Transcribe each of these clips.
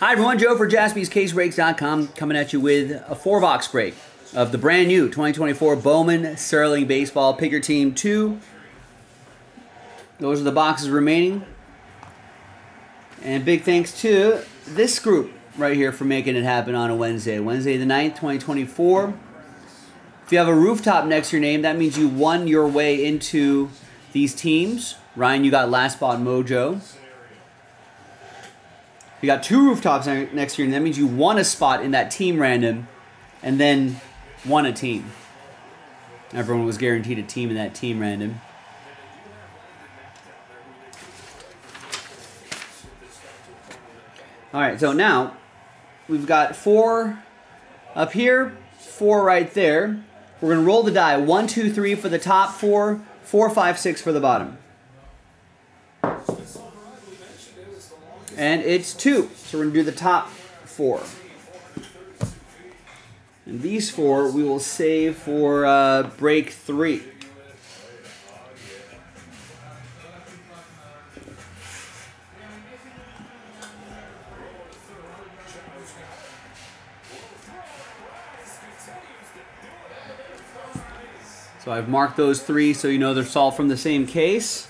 Hi everyone, Joe for jaspyscasebreaks.com coming at you with a four box break of the brand new 2024 Bowman Sterling Baseball. Pick your team two. Those are the boxes remaining. And big thanks to this group right here for making it happen on a Wednesday. Wednesday the 9th, 2024. If you have a rooftop next to your name, that means you won your way into these teams. Ryan, you got Last Spot Mojo. You got two rooftops next year, and that means you won a spot in that team random, and then won a team. Everyone was guaranteed a team in that team random. All right, so now we've got four up here, four right there. We're going to roll the die. One, two, three for the top four, four, five, six for the bottom. And it's two. So we're going to do the top four. And these four we will save for uh, break three. So I've marked those three so you know they're all from the same case.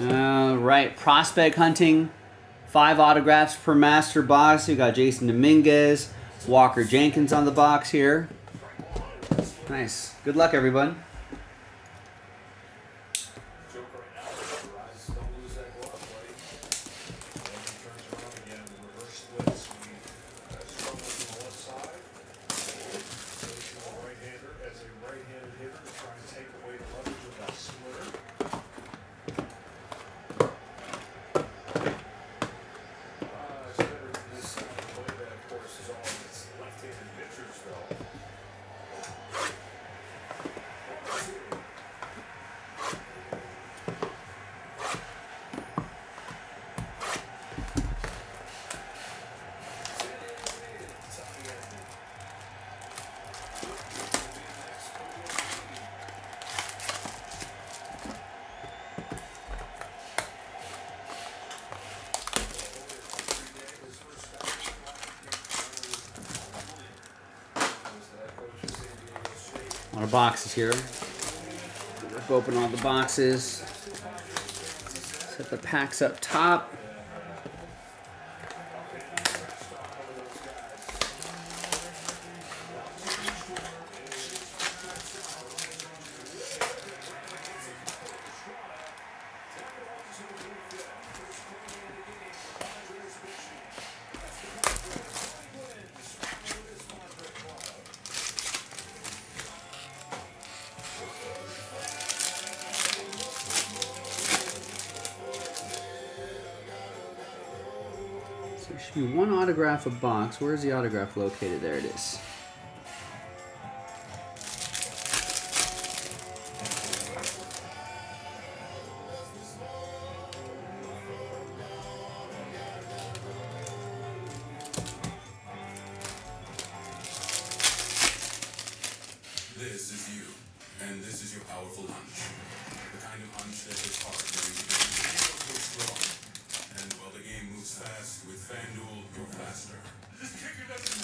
All right, prospect hunting. Five autographs per master box. You got Jasson Dominguez, Walker Jenkins on the box here. Nice. Good luck, everyone. Boxes here. Rip open all the boxes. Set the packs up top. Be one autograph a box. Where is the autograph located? There it is. Moves fast, with FanDuel, you're faster. This kicker doesn't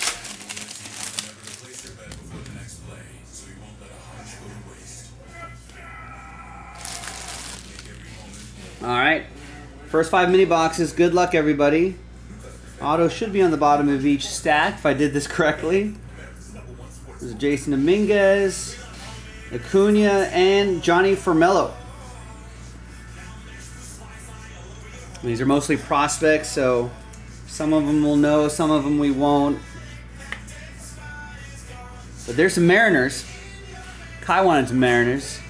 FanDuel lets you remember to place your bet before the next play, so you won't let a hunch go to waste. Make every moment All right. First five mini boxes. Good luck, everybody. Auto should be on the bottom of each stack if I did this correctly. There's Jasson Dominguez, Acuna, and Jonny Farmelo. These are mostly prospects, so some of them we'll know, some of them we won't. But there's some Mariners. Kai wanted some Mariners.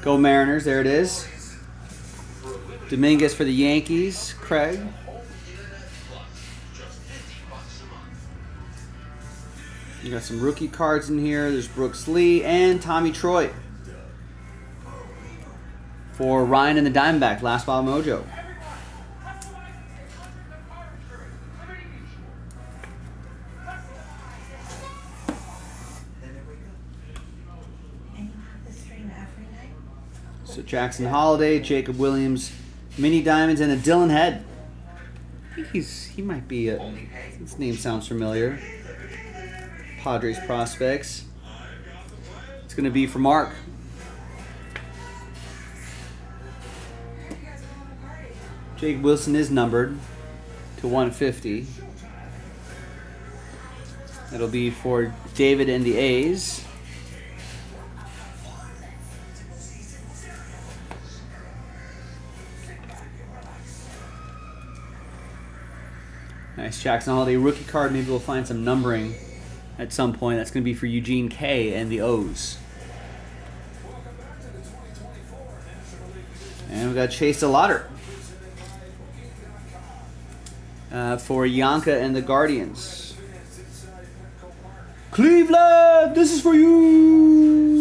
Go Mariners, there it is. Dominguez for the Yankees, Craig. You got some rookie cards in here. There's Brooks Lee and Tommy Troy. For Ryan and the Diamondback, Last Ball Mojo. Jackson Holliday, Jacob Williams, Mini Diamonds, and a Dillon Head. I think he's he might be a. His name sounds familiar. Padres prospects. It's gonna be for Mark. Jake Wilson is numbered to 150. That'll be for David and the A's. Nice Jackson Holliday rookie card. Maybe we'll find some numbering at some point. That's going to be for Eugene K and the O's. And we got Chase DeLauter uh, for Yanka and the Guardians. Cleveland, this is for you.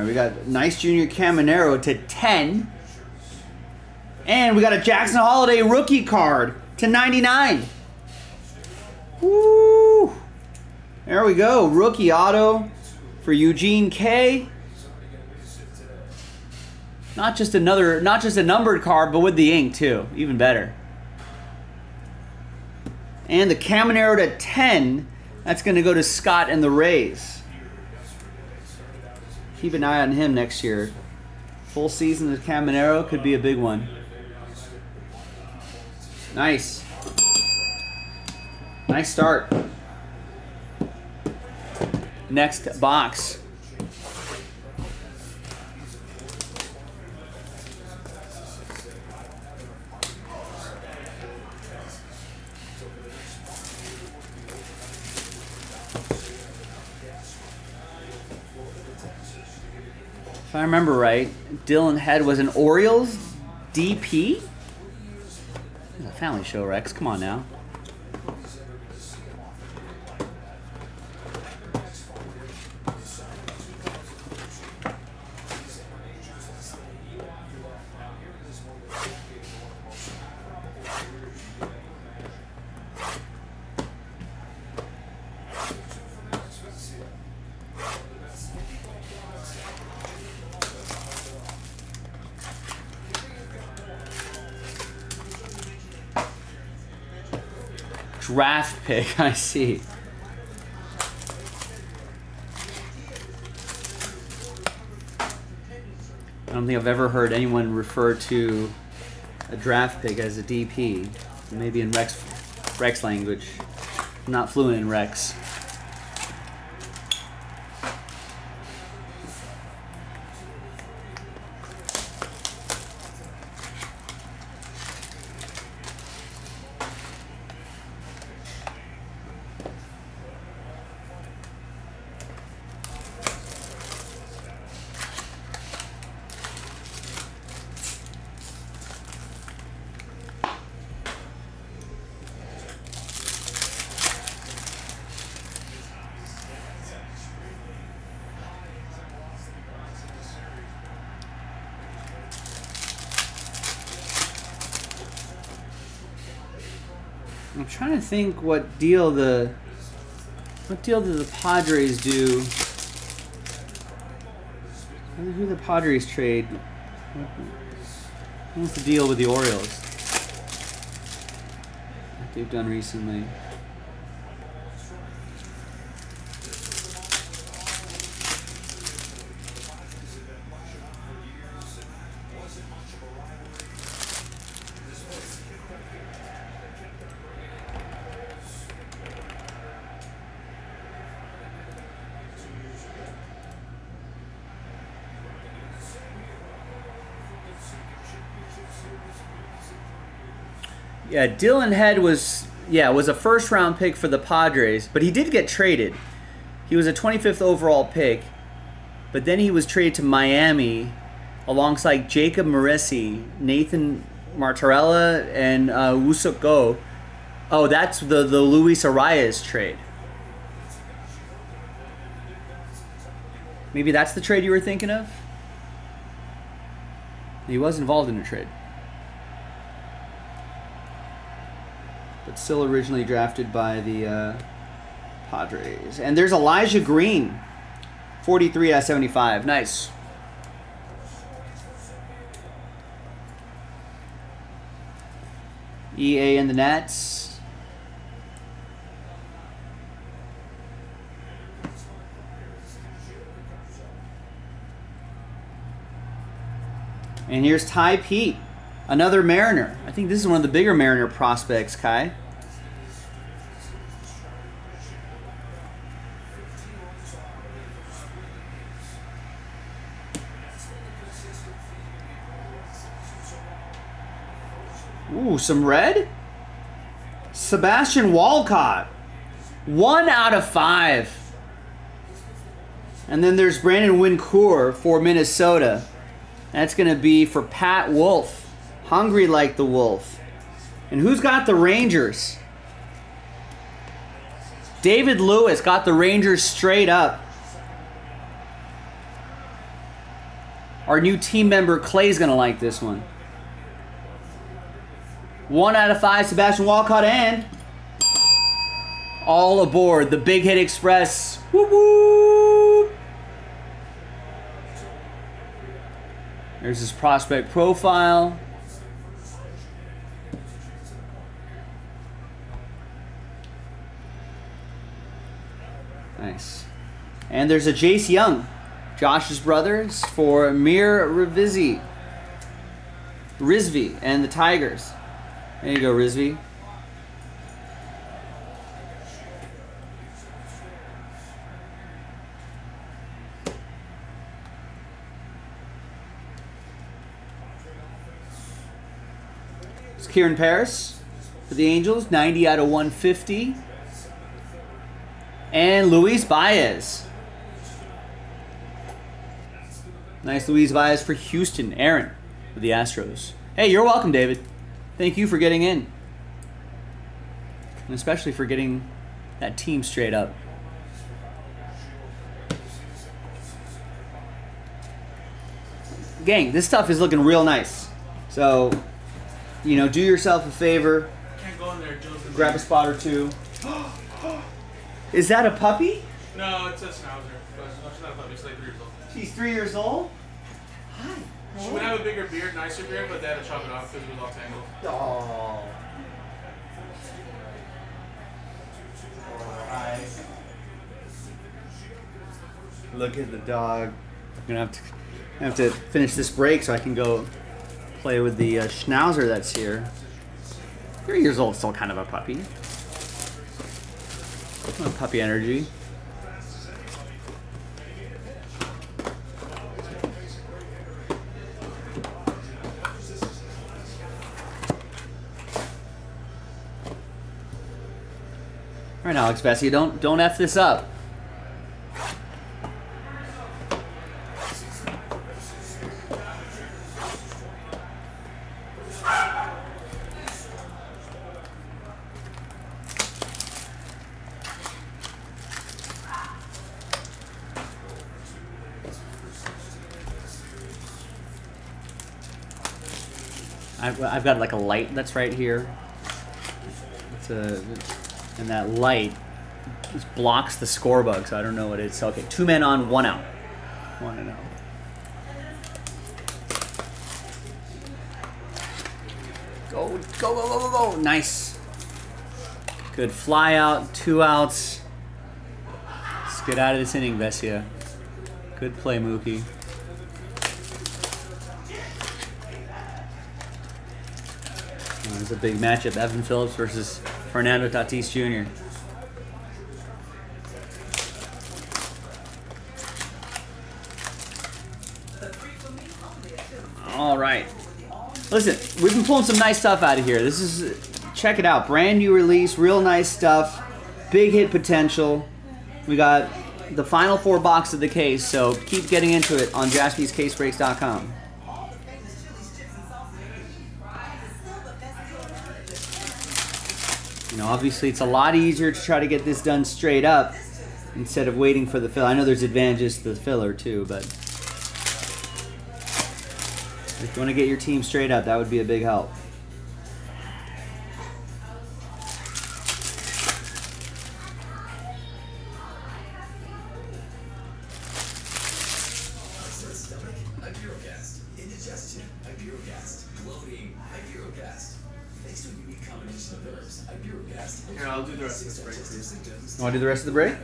Right, we got nice junior Caminero to 10. And we got a Jackson Holliday rookie card to 99. Woo! There we go. Rookie auto for Eugene K. Not just another, not just a numbered card, but with the ink too. Even better. And the Caminero to 10. That's going to go to Scott and the Rays. Keep an eye on him next year. Full season of Caminero could be a big one. Nice. Nice start. Next box. If I remember right, Dillon Head was an Orioles DP? It's a family show, Rex. Come on now. Pick, I see. I don't think I've ever heard anyone refer to a draft pick as a DP. Maybe in Rex, Rex language. I'm not fluent in Rex. I'm trying to think what deal the what deal did the Padres do? Who the Padres trade? What's the deal with the Orioles? What they've done recently. Yeah, Dillon Head was yeah was a first round pick for the Padres, but he did get traded. He was a 25th overall pick, but then he was traded to Miami alongside Jakob Marsee, Nathan Martorella, and uh, Woo-Suk Go. Oh, that's the the Luis Arráez trade. Maybe that's the trade you were thinking of. He was involved in a trade. But still originally drafted by the uh, Padres. And there's Elijah Green. 43 out of 75. Nice. EA in the Nats. And here's Tai Peete, another Mariner. I think this is one of the bigger Mariner prospects, Kai. Some red? Sebastian Walcott. One out of five. And then there's Brandon Winokur for Minnesota. That's going to be for Pat Wolf. Hungry like the Wolf. And who's got the Rangers? David Lewis got the Rangers straight up. Our new team member Clay's going to like this one. One out of five, Sebastian Walcott, and all aboard the Big Hit Express. Woo! There's his prospect profile. Nice. And there's a Jace Jung, Josh's brothers, for Mir Rizvi. Rizvi and the Tigers. There you go, Rizvi. It's Kyren Paris for the Angels, 90 out of 150. And Luis Baez. Nice Luis Baez for Houston. Aaron for the Astros. Hey, you're welcome, David. Thank you for getting in. And especially for getting that team straight up. Gang, this stuff is looking real nice. So, you know, do yourself a favor. Can't go in there. Grab a spot or two. Is that a puppy? No, it's a schnauzer. But no, she's not a puppy. She's like three years old. She's three years old. She would have a bigger beard, nicer beard, but they had to chop it off because it was all tangled. Oh. Look at the dog. I'm gonna have to have to finish this break so I can go play with the uh, schnauzer that's here. Three years old, still kind of a puppy. Puppy energy. Alex Vesia, don't don't f this up. I've, I've got like a light that's right here. It's a, and that light just blocks the score bug, so I don't know what it's. Okay, two men on, one out. One and out. Go, go, go, go, go, go. Nice. Good fly out, two outs. Let's get out of this inning, Vesia. Good play, Mookie. It's a big matchup. Evan Phillips versus Fernando Tatis Jr. All right. Listen, we've been pulling some nice stuff out of here. This is, check it out. Brand new release, real nice stuff. Big hit potential. We got the final four box of the case, so keep getting into it on jaspyscasebreaks.com. obviously it's a lot easier to try to get this done straight up instead of waiting for the filler. I know there's advantages to the filler too, but if you want to get your team straight up, that would be a big help. Bloating. Thanks to a unique combination of herbs, Iberogast. Here, I'll do the rest of this break, please. Symptoms. Want to do the rest of the break?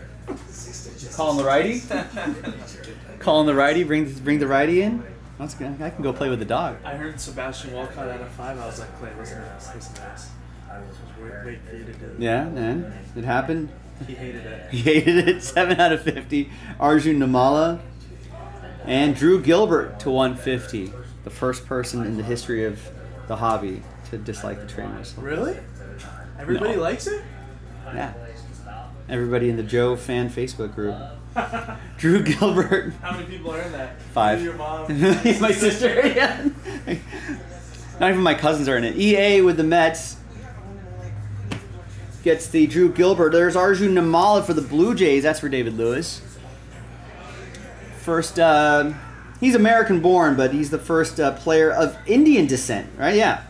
Six digestive Calling the righty? Calling the righty? Bring bring the righty in? That's good. I can go play with the dog. I heard Sebastian Walcott out of five. I was like, Clay, listen to this. Listen to this. I was wait, wait for you to do it. Yeah, man. It happened. He hated it. He hated it. 7 out of 50. Arjun Nimmala. And Drew Gilbert to 150. The first person in the history of the hobby to dislike the train whistle. Really? Everybody No. likes it? Yeah. Everybody in the Joe fan Facebook group. Drew Gilbert. How many people are in that? Five. You, Your mom. my sister. Yeah. Not even my cousins are in it. EA with the Mets gets the Drew Gilbert. There's Arjun Nimmala for the Blue Jays. That's for David Lewis. First, uh, he's American born, but he's the first uh, player of Indian descent, right? Yeah.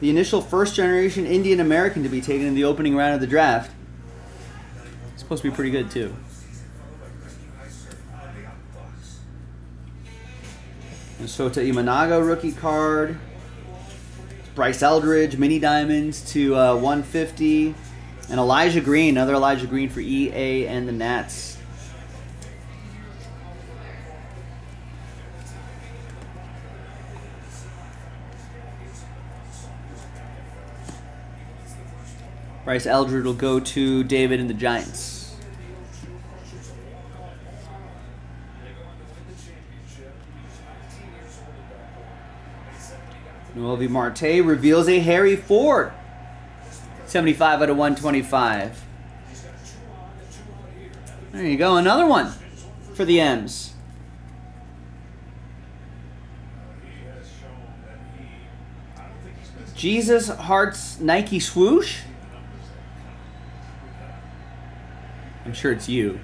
The initial first generation Indian American to be taken in the opening round of the draft. He's supposed to be pretty good, too. And Shota Imanaga rookie card. Bryce Eldridge mini diamonds to uh, 150. And Elijah Green, another Elijah Green for EA and the Nats. Bryce Eldridge will go to David and the Giants. Noelvi Marte reveals a Harry Ford. 75 out of 125. There you go, another one for the M's. Jesus Hearts Nike swoosh. I'm sure it's you,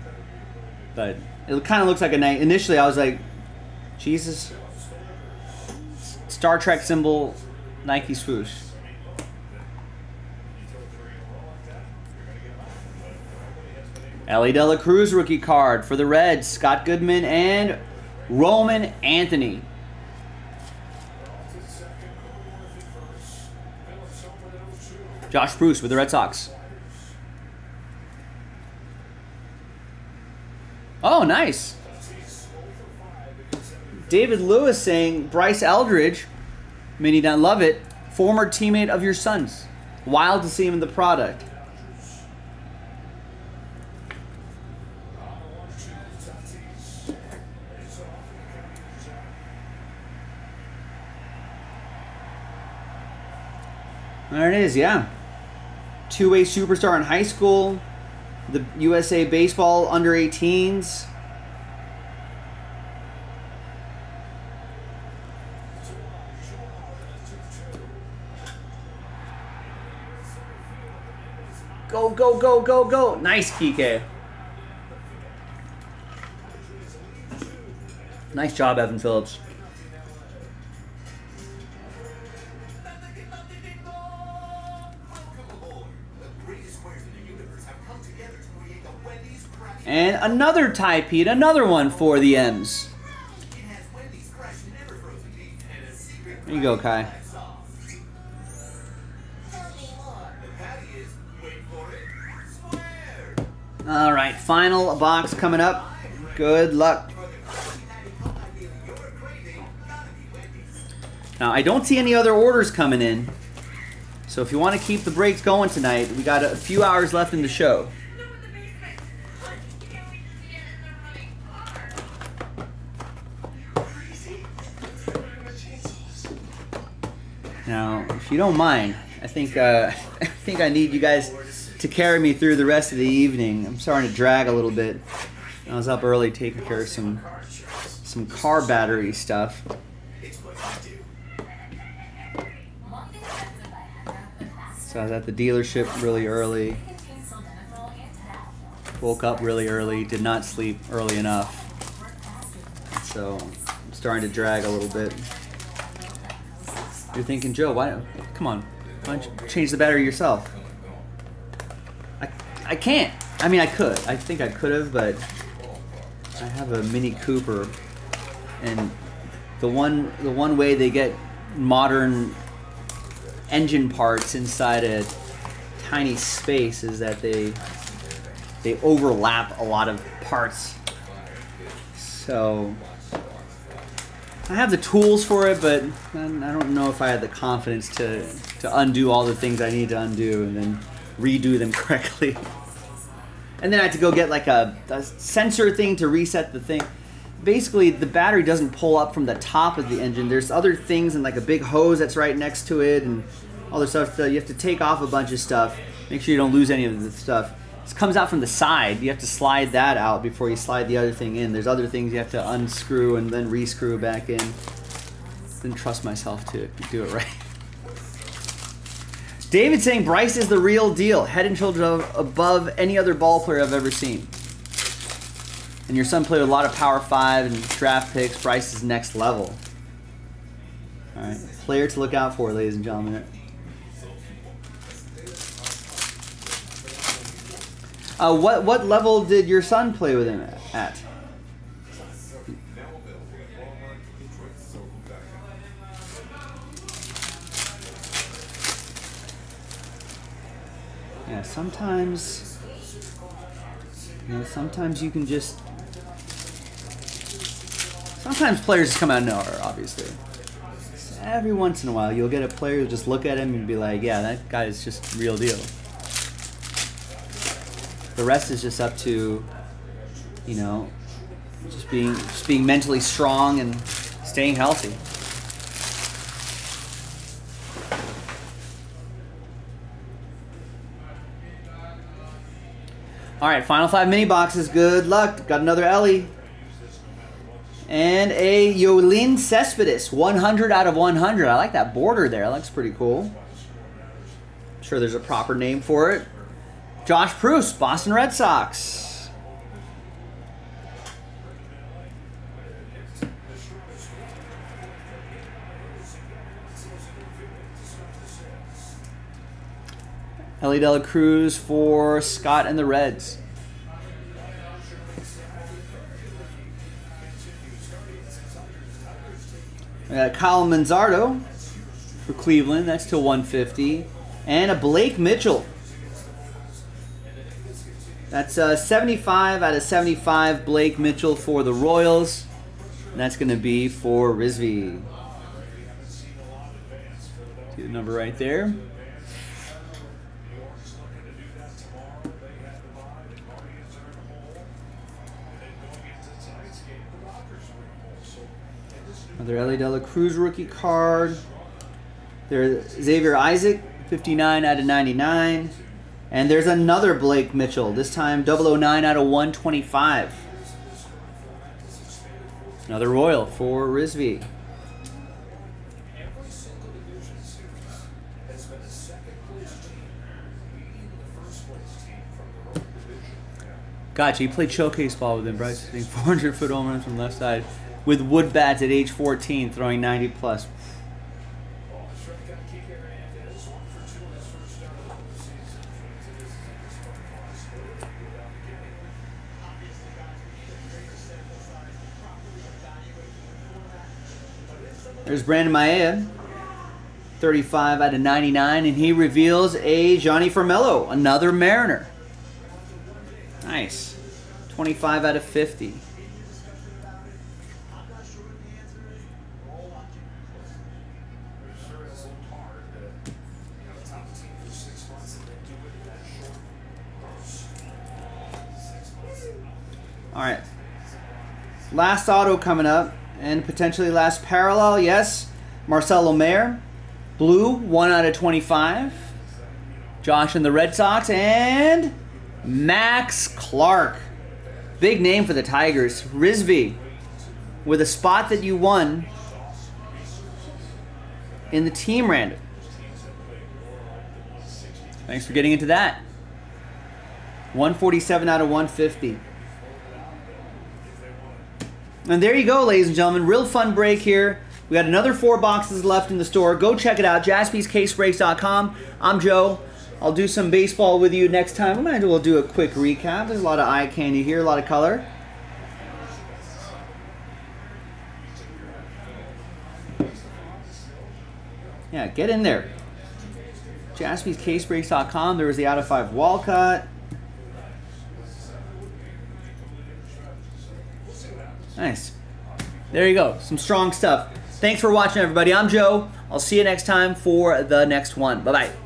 but it kind of looks like a Nike. Initially, I was like, Jesus. Star Trek symbol, Nike swoosh. Elly De La Cruz rookie card for the Reds, Scott Goodman and Roman Anthony. Josh Bruce with the Red Sox. Oh, nice. David Lewis saying Bryce Eldridge, many Don't Love It, former teammate of your son's. Wild to see him in the product. There it is, yeah. Two way superstar in high school, the USA Baseball under 18s. Go, go, go. Nice, Kike. Nice job, Evan Phillips. And another Tai Peete. Another one for the M's. There you go, Kai. All right, final box coming up. Good luck. Now, I don't see any other orders coming in. So if you want to keep the breaks going tonight, we got a few hours left in the show. Now, if you don't mind, I think uh, I think I need you guys to carry me through the rest of the evening. I'm starting to drag a little bit. I was up early taking care of some some car battery stuff. So I was at the dealership really early. Woke up really early. Did not sleep early enough. So I'm starting to drag a little bit. You're thinking, Joe, why? Come on, why don't you change the battery yourself? I, can't. I mean, I could. I think I could have, but I have a Mini Cooper, and the one the one way they get modern engine parts inside a tiny space is that they they overlap a lot of parts. So I have the tools for it, but I don't know if I had the confidence to to undo all the things I need to undo and then redo them correctly. And then I had to go get like a, a sensor thing to reset the thing. Basically, the battery doesn't pull up from the top of the engine. There's other things and like a big hose that's right next to it and all this stuff. So you have to take off a bunch of stuff. Make sure you don't lose any of the stuff. This comes out from the side. You have to slide that out before you slide the other thing in. There's other things you have to unscrew and then rescrew back in. Didn't trust myself to do it right. David saying Bryce is the real deal, head and shoulders above any other ball player I've ever seen. And your son played a lot of Power Five and draft picks. Bryce is next level. All right, player to look out for, ladies and gentlemen. Uh, what what level did your son play with him at? Yeah, sometimes you know, sometimes you can just sometimes players just come out of nowhere, obviously. Every once in a while you'll get a player who'll just look at him and be like, yeah, that guy is just real deal. The rest is just up to, you know, just being just being mentally strong and staying healthy. All right, final five mini boxes. Good luck. Got another Elly. And a Yoeilin Cespedes, 100 out of 100. I like that border there. That looks pretty cool. I'm sure there's a proper name for it. Josh Proust, Boston Red Sox. Elly De La Cruz for Scott and the Reds. We got Kyle Manzardo for Cleveland. That's to 150. And a Blake Mitchell. That's uh, 75 out of 75 Blake Mitchell for the Royals. And that's going to be for Rizvi. See the number right there. Another Elly De La Cruz rookie card. There's Xavier Isaac, 59 out of 99. And there's another Blake Mitchell, this time 009 out of 125. Another Royal for Rizvi. Gotcha. You played showcase ball with him, Bryce. 400 foot home runs from left side with wood bats at age 14, throwing 90 plus. There's Brandon Maea, 35 out of 99, and he reveals a Jonny Farmelo, another Mariner. Nice. 25 out of 50. All right. Last auto coming up, and potentially last parallel. Yes, Marcelo Mayer, blue, one out of twenty-five. Josh and the Red Sox, and Max Clark, big name for the Tigers. Rizvi, with a spot that you won in the team random. Thanks for getting into that. 147 out of 150. And there you go, ladies and gentlemen. Real fun break here. We got another four boxes left in the store. Go check it out, jaspyscasebreaks.com. I'm Joe. I'll do some baseball with you next time. We might as well do a quick recap. There's a lot of eye candy here, a lot of color. Yeah, get in there. JaspysCaseBreaks.com. There was the out of five Walcott. Nice. There you go. Some strong stuff. Thanks for watching, everybody. I'm Joe. I'll see you next time for the next one. Bye bye.